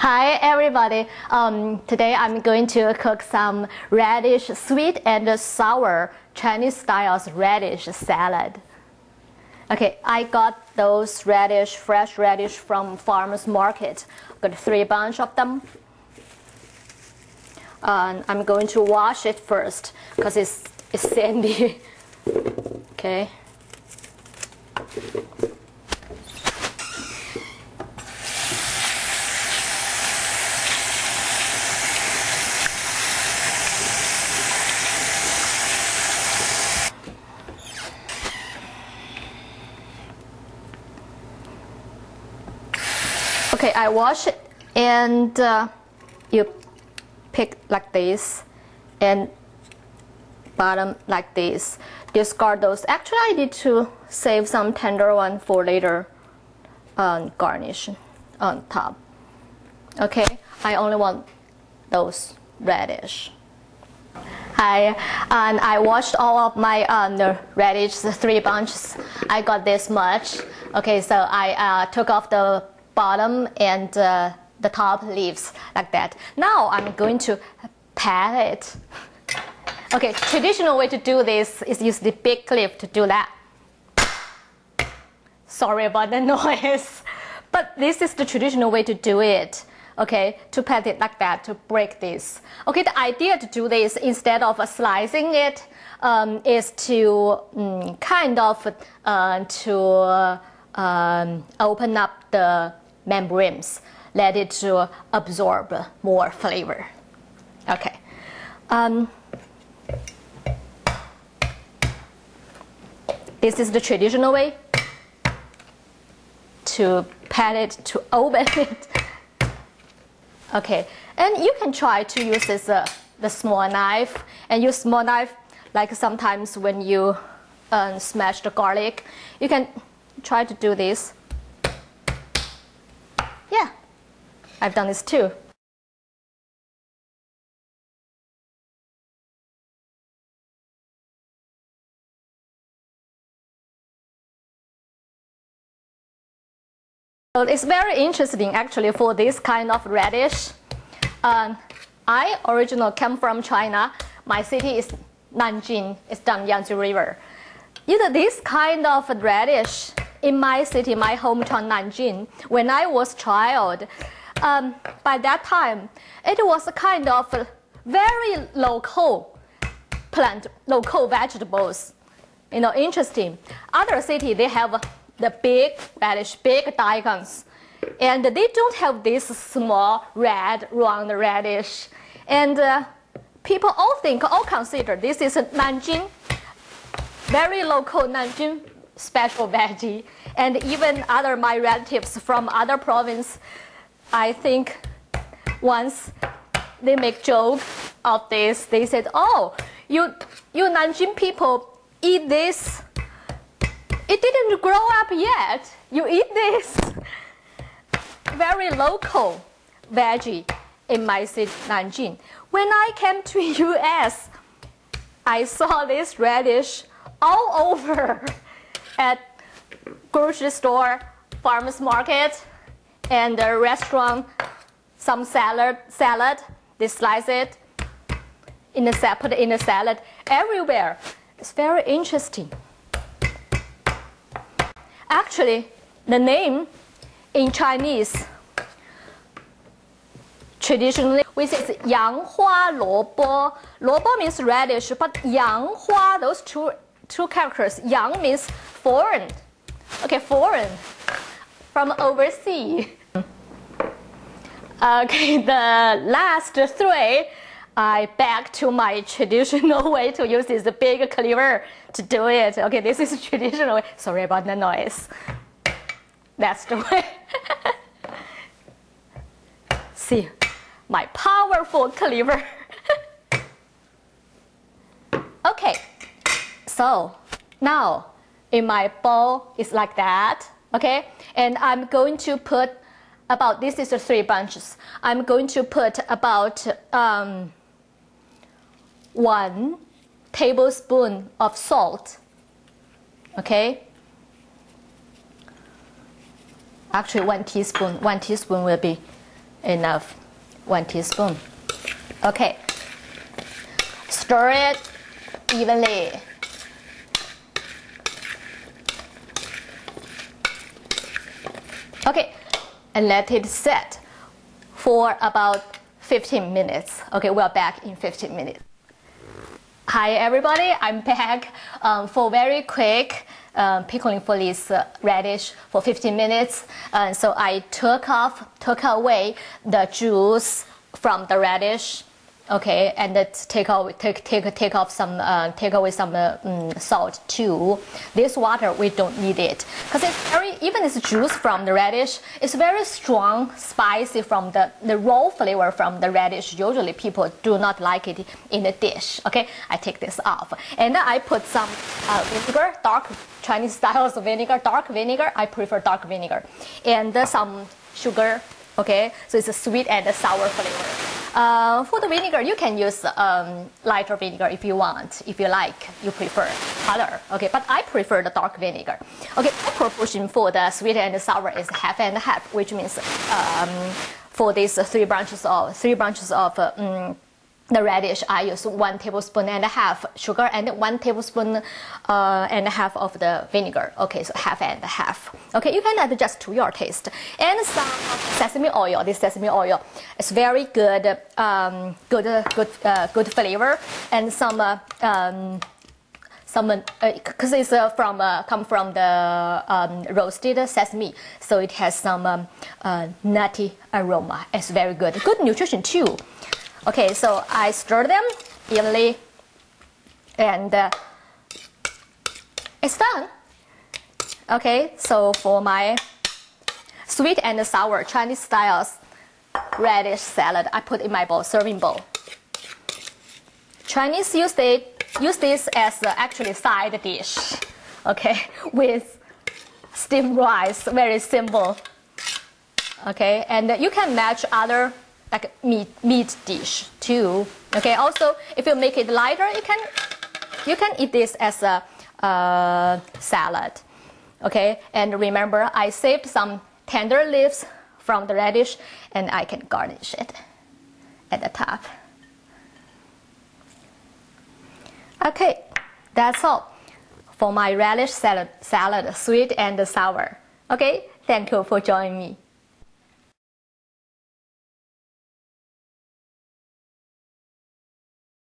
Hi everybody. Um, today I'm going to cook some radish sweet and sour Chinese style radish salad. Okay, I got those radish, fresh radish from farmer's market. Got three bunch of them. And I'm going to wash it first because it's, it's sandy. okay. Okay, I wash it and uh, you pick like this and bottom like this. Discard those. Actually, I need to save some tender one for later um, garnish on top. Okay, I only want those radish. Hi, and I washed all of my um, the radish, the three bunches. I got this much. Okay, so I uh, took off the bottom and uh, the top leaves like that. Now I'm going to pat it. Okay, traditional way to do this is use the big clip to do that. Sorry about the noise, but this is the traditional way to do it. Okay, to pat it like that to break this. Okay, the idea to do this instead of uh, slicing it um, is to um, kind of uh, to um, open up the membranes, let it to absorb more flavor. Okay. Um, this is the traditional way to pat it, to open it. Okay, and you can try to use this, uh, the small knife and use small knife like sometimes when you uh, smash the garlic. You can try to do this yeah, I've done this too. So it's very interesting actually for this kind of radish. Um, I originally came from China. My city is Nanjing. It's down Yangtze River. You know, this kind of radish in my city, my hometown Nanjing, when I was child, um, by that time, it was a kind of very local plant, local vegetables. You know, interesting. Other city, they have the big radish, big daikons. And they don't have this small red round radish. And uh, people all think, all consider this is Nanjing, very local Nanjing special veggie. And even other my relatives from other province, I think once they make joke of this, they said, "Oh, you you Nanjing people eat this. It didn't grow up yet. You eat this." Very local veggie in my city, Nanjing. When I came to US, I saw this radish all over at grocery store, farmer's market, and the restaurant, some salad, salad, they slice it in the put in the salad everywhere. It's very interesting. Actually, the name in Chinese traditionally we say Yang Hua Luobo. Luobo means radish, but Yang Hua, those two two characters. Yang means foreign. Okay, foreign. From overseas. Okay, the last three, I back to my traditional way to use this big cleaver to do it. Okay, this is traditional way. Sorry about the noise. That's the way. See, my powerful cleaver. okay. So now in my bowl is like that, okay? And I'm going to put about, this is the three bunches. I'm going to put about um, one tablespoon of salt, okay? Actually one teaspoon, one teaspoon will be enough. One teaspoon. Okay. Stir it evenly. Okay, and let it set for about 15 minutes. Okay, we're back in 15 minutes. Hi everybody, I'm back um, for very quick um, pickling for this uh, radish for 15 minutes. Uh, so I took off, took away the juice from the radish okay, and take off take take take off some uh, take away some uh, um, salt too. This water we don't need it because it's very even it's juice from the radish. It's very strong, spicy from the the raw flavor from the radish. Usually people do not like it in the dish. Okay, I take this off and I put some uh, vinegar, dark Chinese styles of vinegar, dark vinegar. I prefer dark vinegar, and some sugar. Okay, so it's a sweet and a sour flavor. Uh, for the vinegar, you can use um, lighter vinegar if you want, if you like, you prefer color. Okay, but I prefer the dark vinegar. Okay, proportion for the sweet and sour is half and half, which means um, for these three branches of three branches of um, the radish, I use one tablespoon and a half sugar and one tablespoon uh, and a half of the vinegar. Okay, so half and a half. Okay, you can adjust to your taste. And some sesame oil. This sesame oil is very good, um, good, good, uh, good flavor, and some. Uh, um, some because uh, it's uh, from uh, come from the um, roasted sesame, so it has some um, uh, nutty aroma. It's very good, good nutrition too. Okay, so I stir them evenly and uh, it's done. Okay, so for my sweet and sour Chinese style radish salad, I put in my bowl, serving bowl. Chinese use, it, use this as uh, actually side dish, okay, with steamed rice, very simple. Okay, and you can match other like meat meat dish too. Okay. Also, if you make it lighter, you can you can eat this as a uh, salad. Okay. And remember, I saved some tender leaves from the radish, and I can garnish it at the top. Okay, that's all for my relish salad, salad, sweet and sour. Okay, thank you for joining me.